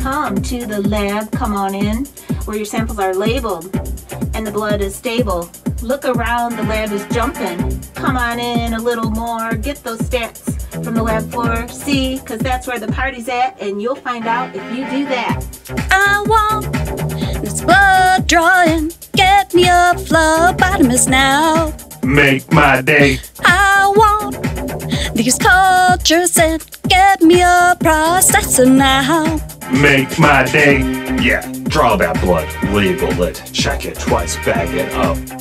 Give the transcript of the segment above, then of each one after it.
Come to the lab, come on in, where your samples are labeled and the blood is stable. Look around, the lab is jumping. Come on in a little more, get those stats from the lab floor. See, because that's where the party's at, and you'll find out if you do that. I want this blood drawing. Get me a phlebotomist now. Make my day. I want these cultures and get me a processor now. Make my day. Yeah, draw that blood, label it, check it twice, bag it up.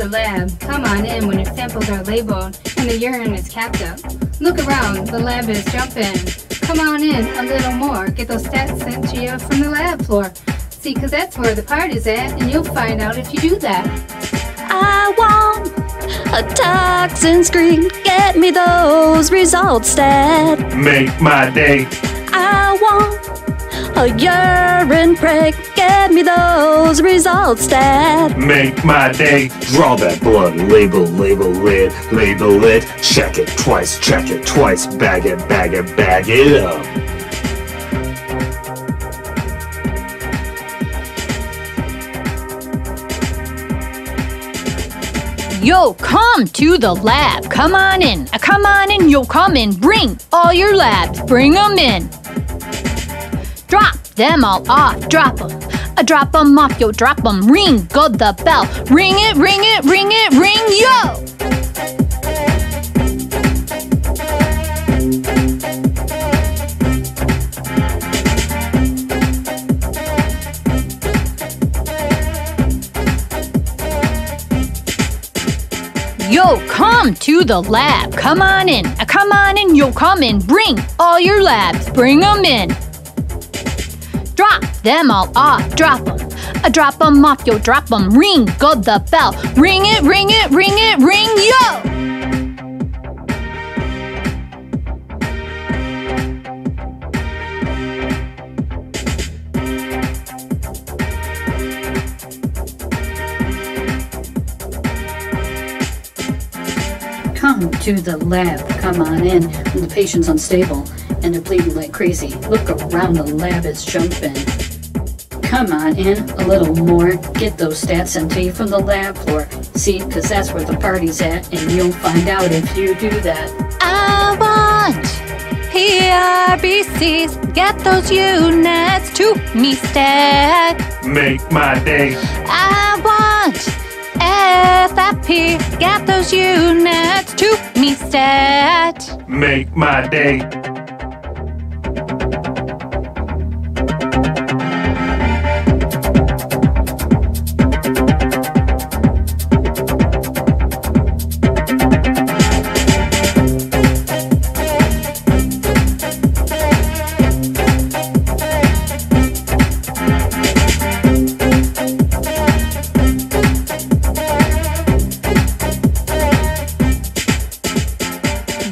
The lab. Come on in when your samples are labeled and the urine is capped up. Look around, the lab is jumping. Come on in a little more. Get those stats sent to you from the lab floor. See, because that's where the party's at, and you'll find out if you do that. I want a toxin screen. Get me those results, stat. Make my day. I want a urine prick. Get me those results, stat. Make my day. Draw that blood, label, label it, label it, check it twice, check it twice, bag it, bag it, bag it up. Yo, come to the lab. Come on in. Uh, come on in. Yo, come in. Bring all your labs. Bring them in. Drop them all off. Drop them. Uh, drop them off. Yo, drop them. Ring. Go the bell. Ring it, ring it, ring it, ring. Yo. Yo, come to the lab. Come on in. Uh, come on in. Yo, come in. Bring all your labs. Bring them in. Drop them all off. Drop them. Drop them off. Yo, drop them. Ring. Go the bell. Ring it, ring it, ring it, ring. Yo. Come to the lab. Come on in when the patient's unstable and they're bleeding like crazy. Look around, the lab is jumping. Come on in a little more. Get those stats sent to you from the lab floor. See, because that's where the party's at, and you'll find out if you do that. I want PRBCs. Get those units to me stat. Make my day. I want FFP. Get those units to me stat. Make my day.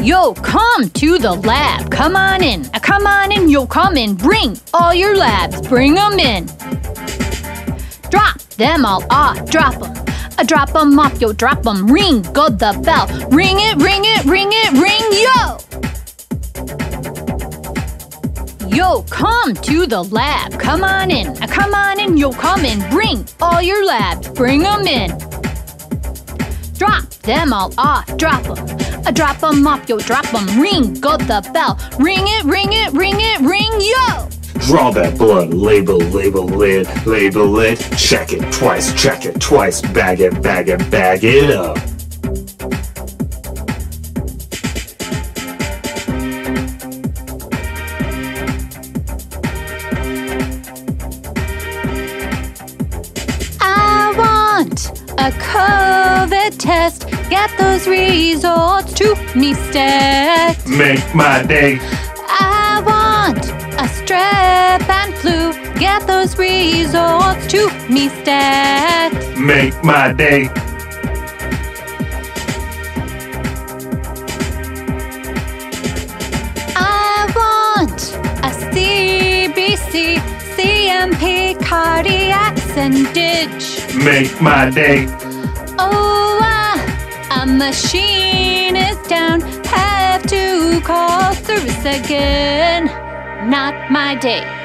Yo, come to the lab. Come on in. Uh, Come on in. Yo, come in. Bring all your labs. Bring them in. Drop them all off. Drop them. Uh, drop them off. Yo, drop them. Ring. Go the bell. Ring it, ring it, ring it, ring. Yo. Yo, come to the lab. Come on in. Uh, Come on in. Yo, come in. Bring all your labs. Bring them in. Drop them all off. Drop them. Uh, drop them off. Yo, drop them. Ring. Go the bell. Ring it, ring it, ring it, ring. Yo. Draw that blood, label, label it, label it, check it twice, check it twice, bag it, bag it, bag it up. I want a COVID test. Get those results to me stat. Make my day. I want a strep and flu. Get those results to me stat. Make my day. I want a CBC, CMP, cardiacs, and ditch. Make my day. Oh, uh, a machine is down. Have to call service again. Not my day.